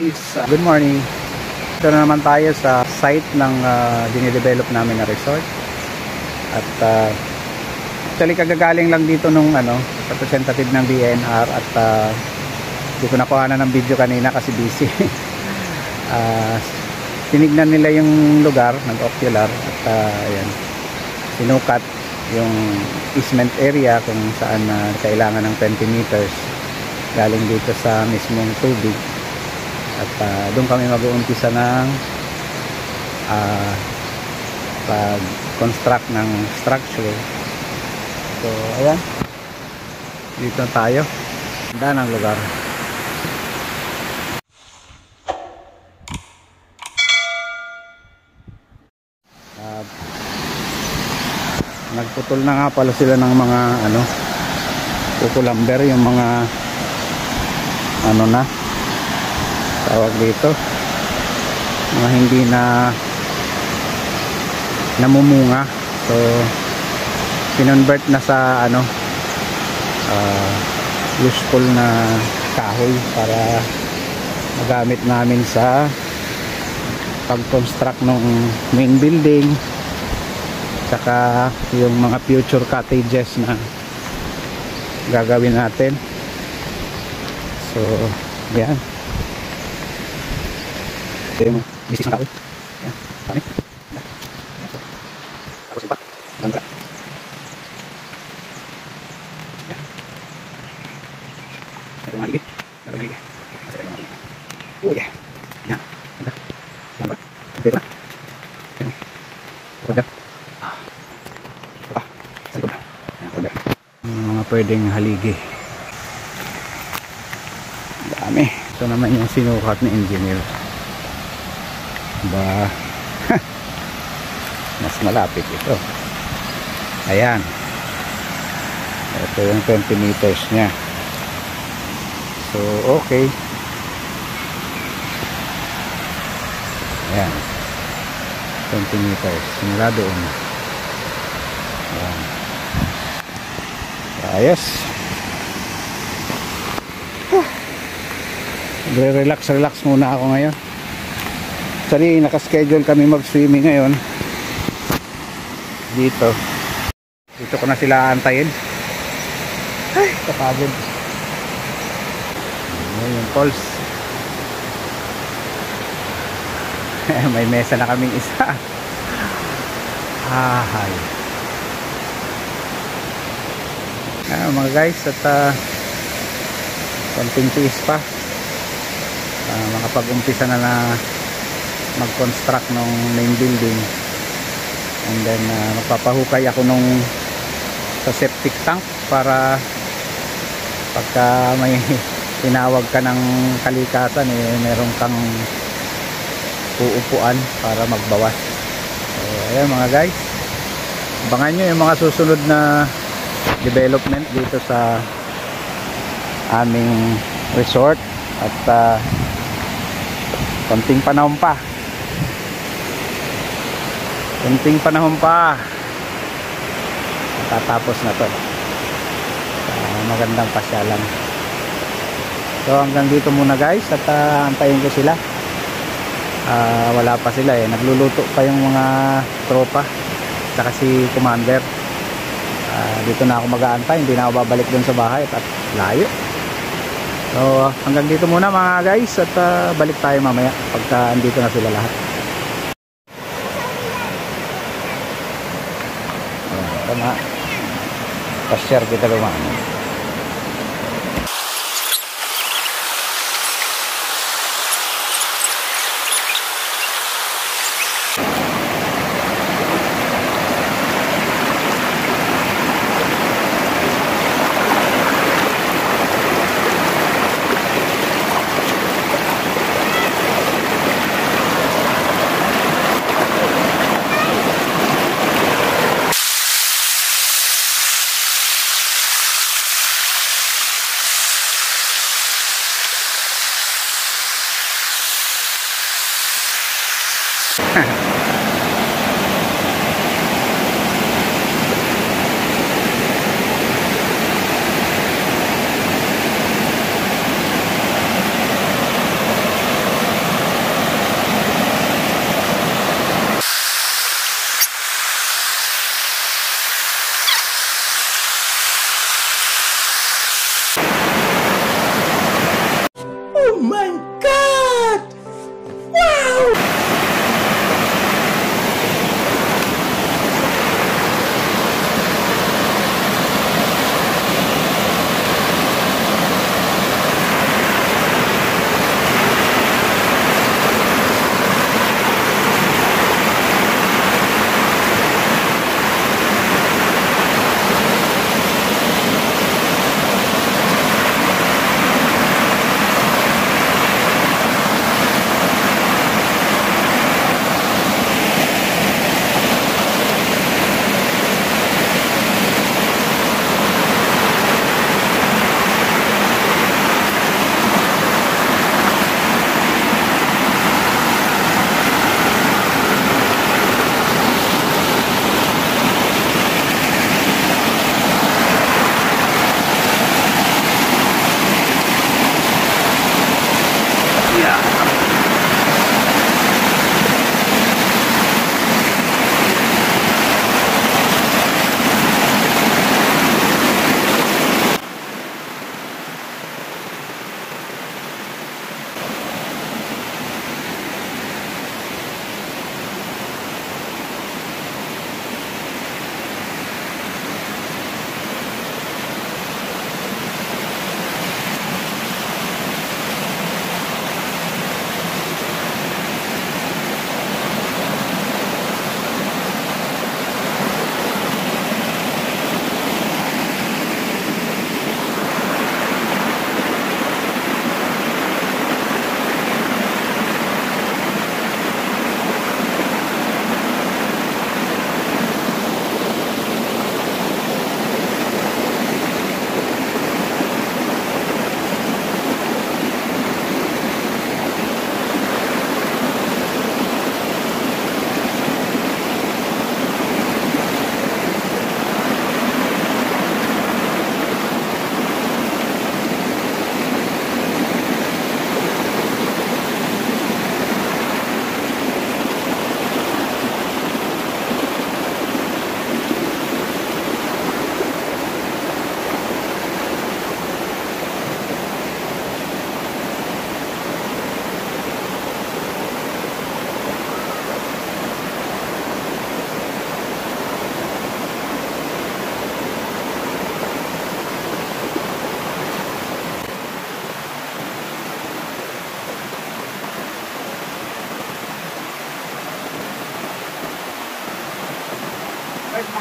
guys, uh, good morning. Ito na naman tayo sa site ng uh, dinidevelop namin na resort. At uh, actually kagagaling lang dito nung ano, representative ng DNR at uh, ko nakuha na ng video kanina kasi busy. uh, tinignan nila yung lugar, nag-ocular at uh, ayan, sinukat yung easement area kung saan uh, kailangan ng 20 meters galing dito sa mismong tubig at uh, doon kami mag-uumpisa ng uh, pag construct ng structure. So ayan. Dito tayo. Ganda ng lugar. Uh, nagputol na nga pala sila ng mga ano kukulamber yung mga ano na tawag dito. Mga hindi na namumunga. So kinonvert na sa ano uh, useful na kahoy para magamit namin sa pag-construct ng main building. Saka yung mga future cottages na gagawin natin. So yan ito yung business ng tao yan kami tapos iba ganda yan ito yung maligid ito yung maligid ito yung maligid oh yeah yan ganda ganda ito na yan ganda ah sa likod yan ganda mga pwedeng haligi dami ito naman yung sinukat ni engineer ba mas malapit ito. Ayan. Ito yung 20 meters nya so okay. Ayan. 20 meters. Simula doon. Ayan. Ayos. Relax relax muna ako ngayon actually nakaschedule kami mag swimming ngayon. Dito. Dito ko na sila antayin ay kapagod. Ayan yung falls. May mesa na kaming isa. Ahay. Ah, mga guys at uh, konting tiis pa. Uh, makapag-umpisa na na mag-construct ng main building. And then uh, magpapahukay ako nung sa septic tank para pagka may tinawag ka ng kalikasan eh meron kang uupuan para magbawas. So ayan mga guys. Abangan nyo yung mga susunod na development dito sa aming resort. At uh, konting panahon pa konting panahon pa. Tatapos na to. Uh, magandang pasyalan. So hanggang dito muna guys. At uh, antayin ko sila. Uh, wala pa sila eh. Nagluluto pa yung mga tropa. Saka si commander. Uh, dito na ako mag-aantay. Hindi na ako babalik dun sa bahay. At layo. So hanggang dito muna mga guys. At uh, balik tayo mamaya pagka andito na sila lahat Ayan, tama pa-share kita lumano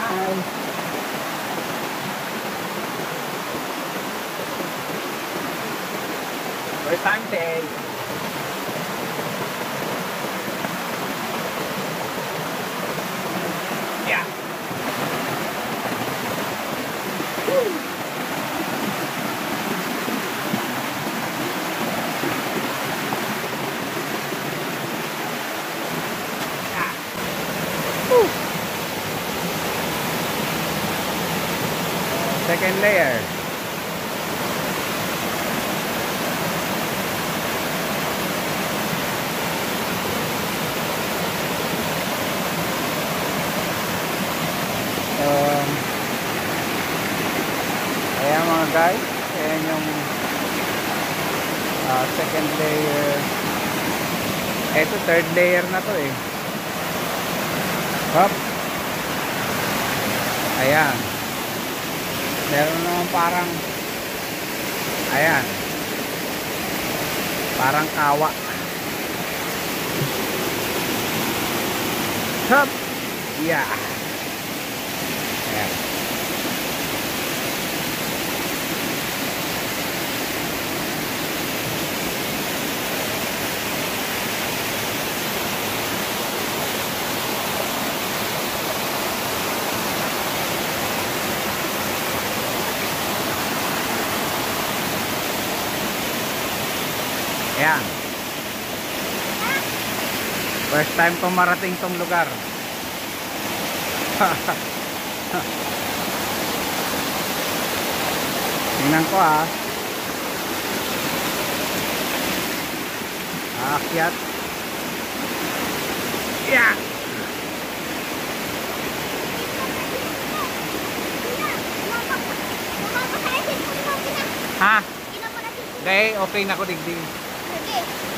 Bye. Second layer. Um, ayan mga guys, ayan yung ah, second layer. Ito third layer na to eh. Hop. Ayan. Meron naman parang ayan. Parang kawa. Hop. Yeah. Ayan. Ayan. First time kong marating tong lugar. Tingnan ko ah. Aakyat. Yeah. Ha? Gay, okay na ko digdi.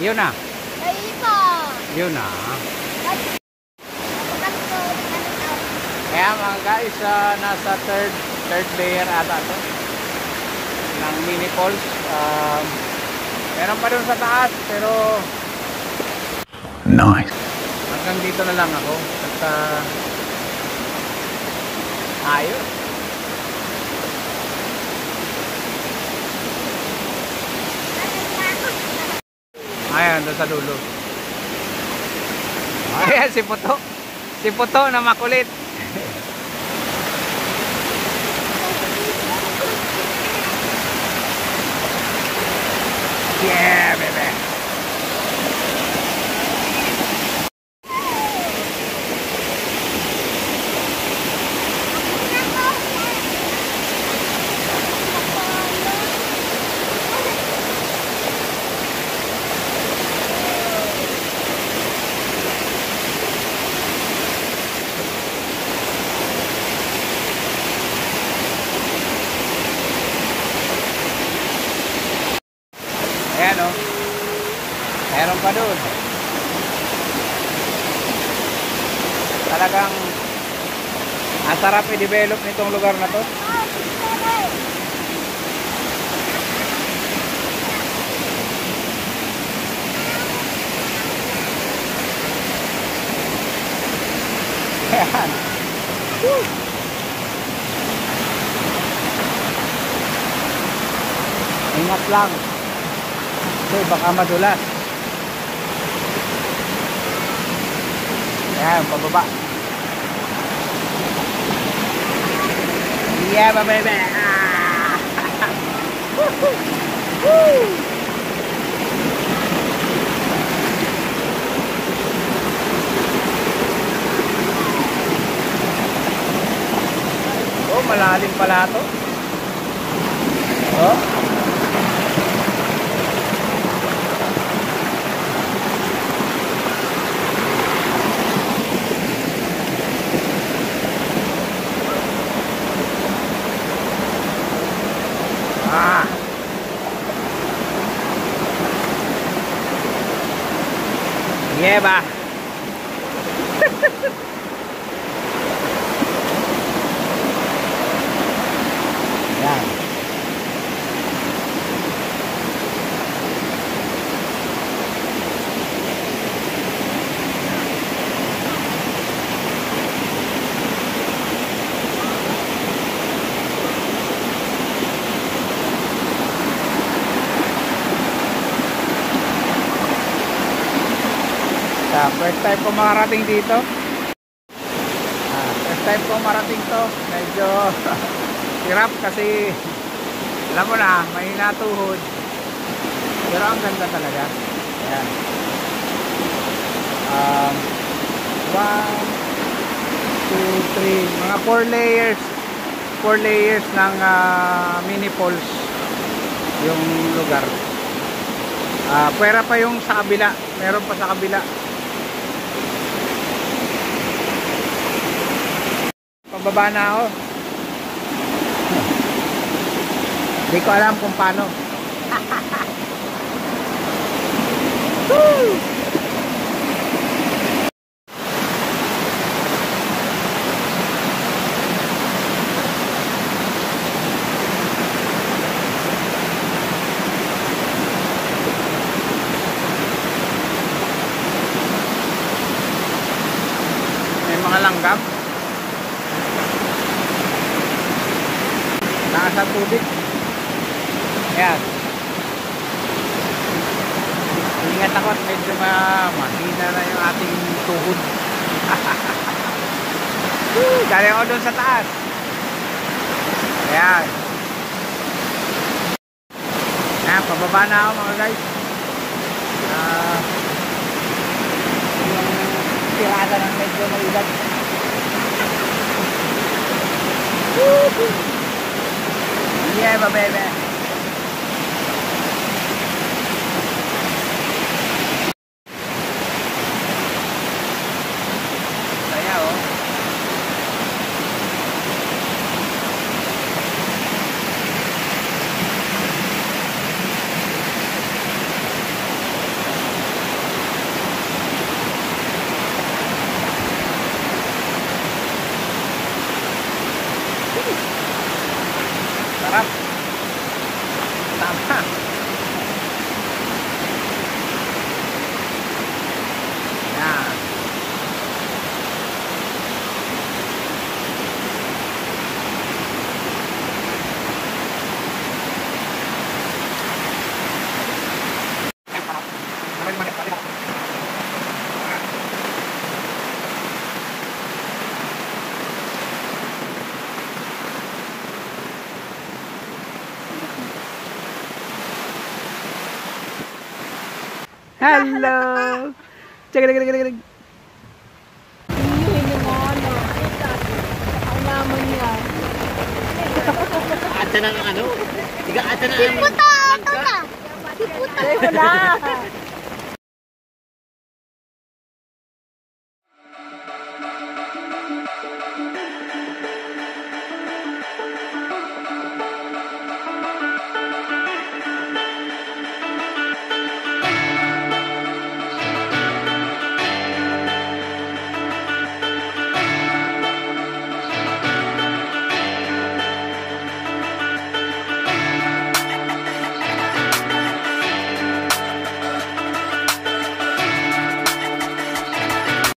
Iyo na. Kaya mga guys, ah, nasa third third layer ata to ng mini falls. Um, meron pa dun sa taas pero Nice. hanggang dito na lang ako. At ah, ayos. Ayan, doon sa dulo. Ayan, si Puto. Si Puto na makulit. Yeah, baby. Ayan o. Meron pa doon. Talagang ang sarap i-develop nitong lugar na to. Ayan. Woo! Ingat lang. Kasi baka madulas. Ayan, pababa. Yeah, baby. Ah! Woo! Woo! Oh, malalim pala to. Oh. Eba. Yan. Ah, first time ko makarating dito. Ah, first time ko marating to. Medyo hirap kasi alam mo na, mahina tuhod. Pero ang ganda talaga. Ayan. Um, one, two, three. Mga four layers. Four layers ng ah, mini falls yung lugar. Ah, pwera pa yung sa kabila. Meron pa sa kabila. Pababa na ako. Hindi ko alam kung paano. Woo! May mga langgam. Taas ang tubig. Ayan. Ingat ako at medyo ma mahina na yung ating tuhod. Woo! Galing ako doon sa taas. Ayan. Ayan, pababa na ako mga guys. Ah, yung ng medyo mailag. Woo! Yeah, my baby. Saya oh. Sarap. Tama. Yan. Hello. Cek cek cek cek. cek. Hihili mo ano. Ang naman niya. Ata ng ano? Tiga ata ng Si puta! Puta! Si puta! Wala!